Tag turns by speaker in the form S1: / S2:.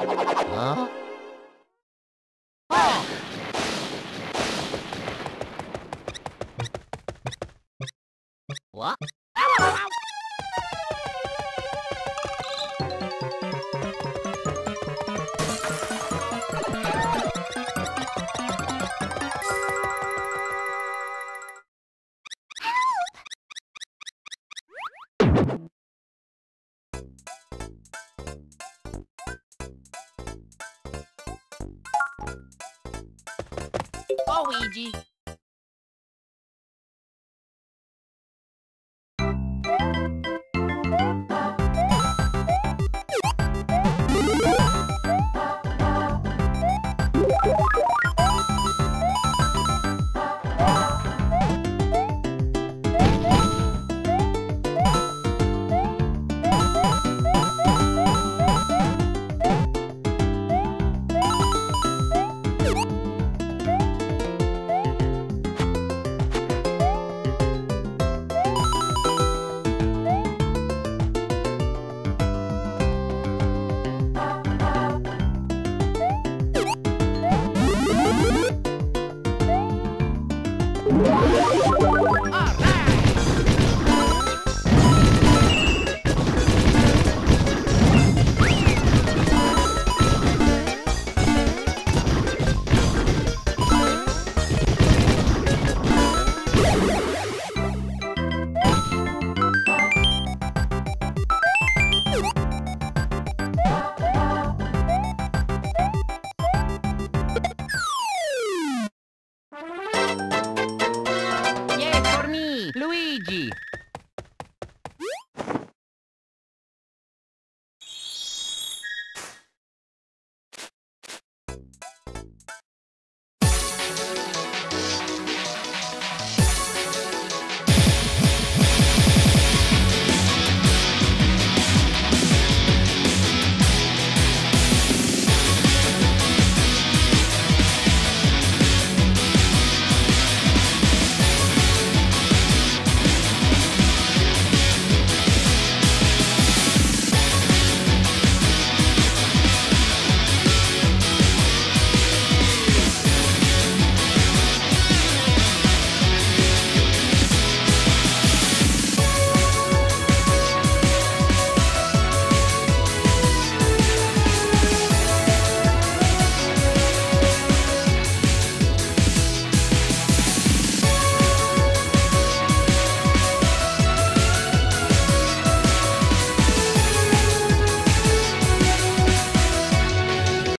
S1: Huh? What? Luigi.